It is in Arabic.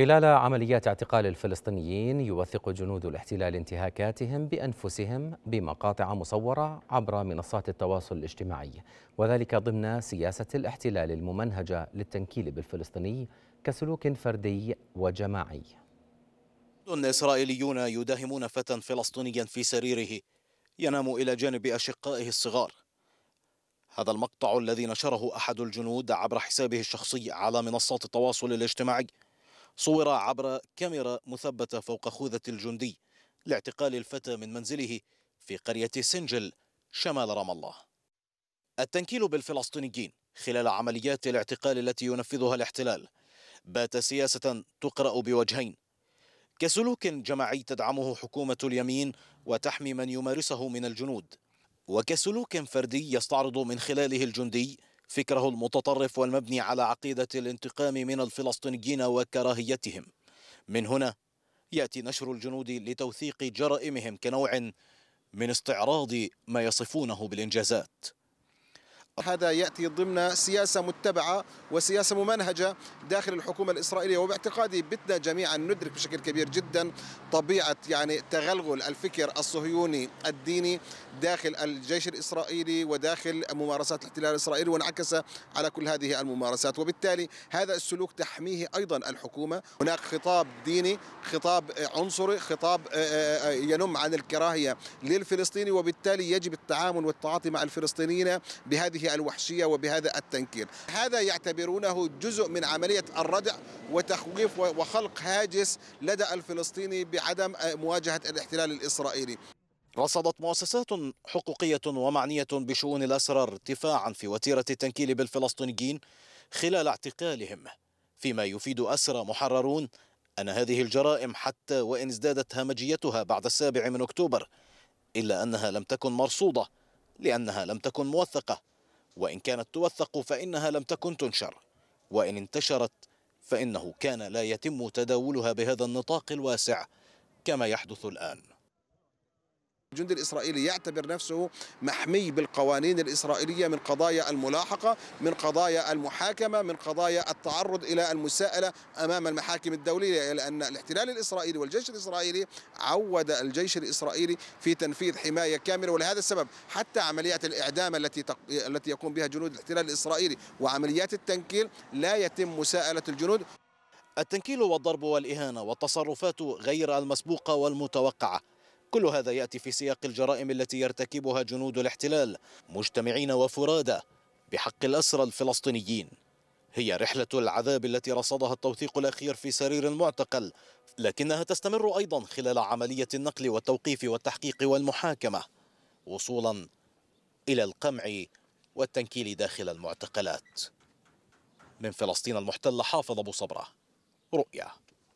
خلال عمليات اعتقال الفلسطينيين يوثق جنود الاحتلال انتهاكاتهم بأنفسهم بمقاطع مصورة عبر منصات التواصل الاجتماعي. وذلك ضمن سياسة الاحتلال الممنهجة للتنكيل بالفلسطيني كسلوك فردي وجماعي. إسرائيليون يداهمون فتى فلسطينيا في سريره ينام إلى جانب أشقائه الصغار. هذا المقطع الذي نشره أحد الجنود عبر حسابه الشخصي على منصات التواصل الاجتماعي. صور عبر كاميرا مثبتة فوق خوذة الجندي لاعتقال الفتى من منزله في قرية سنجل شمال رام الله. التنكيل بالفلسطينيين خلال عمليات الاعتقال التي ينفذها الاحتلال بات سياسة تقرأ بوجهين كسلوك جماعي تدعمه حكومة اليمين وتحمي من يمارسه من الجنود وكسلوك فردي يستعرض من خلاله الجندي فكره المتطرف والمبني على عقيدة الانتقام من الفلسطينيين وكراهيتهم. من هنا يأتي نشر الجنود لتوثيق جرائمهم كنوع من استعراض ما يصفونه بالإنجازات. هذا يأتي ضمن سياسة متبعة وسياسة ممنهجة داخل الحكومة الإسرائيلية وباعتقادي بدنا جميعا ندرك بشكل كبير جدا طبيعة يعني تغلغل الفكر الصهيوني الديني داخل الجيش الإسرائيلي وداخل ممارسات الاحتلال الإسرائيلي وانعكس على كل هذه الممارسات. وبالتالي هذا السلوك تحميه أيضا الحكومة. هناك خطاب ديني خطاب عنصري خطاب ينم عن الكراهية للفلسطيني وبالتالي يجب التعامل والتعاطي مع الفلسطينيين بهذه الوحشية وبهذا التنكيل هذا يعتبرونه جزء من عملية الردع وتخويف وخلق هاجس لدى الفلسطيني بعدم مواجهة الاحتلال الإسرائيلي. رصدت مؤسسات حقوقية ومعنية بشؤون الأسرى ارتفاعا في وتيرة التنكيل بالفلسطينيين خلال اعتقالهم فيما يفيد أسرى محررون أن هذه الجرائم حتى وإن ازدادت همجيتها بعد السابع من أكتوبر إلا أنها لم تكن مرصودة لأنها لم تكن موثقة. وإن كانت توثق فإنها لم تكن تنشر وإن انتشرت فإنه كان لا يتم تداولها بهذا النطاق الواسع كما يحدث الآن. الجندي الإسرائيلي يعتبر نفسه محمي بالقوانين الإسرائيلية من قضايا الملاحقة من قضايا المحاكمة من قضايا التعرض إلى المساءلة أمام المحاكم الدولية لأن الاحتلال الإسرائيلي والجيش الإسرائيلي عود الجيش الإسرائيلي في تنفيذ حماية كاملة ولهذا السبب حتى عمليات الإعدام التي التي يقوم بها جنود الاحتلال الإسرائيلي وعمليات التنكيل لا يتم مساءلة الجنود. التنكيل والضرب والإهانة والتصرفات غير المسبوقة والمتوقعة كل هذا يأتي في سياق الجرائم التي يرتكبها جنود الاحتلال مجتمعين وفرادى بحق الأسرى الفلسطينيين. هي رحلة العذاب التي رصدها التوثيق الأخير في سرير المعتقل لكنها تستمر أيضا خلال عملية النقل والتوقيف والتحقيق والمحاكمة وصولا إلى القمع والتنكيل داخل المعتقلات. من فلسطين المحتلة حافظ أبو صبرة رؤيا.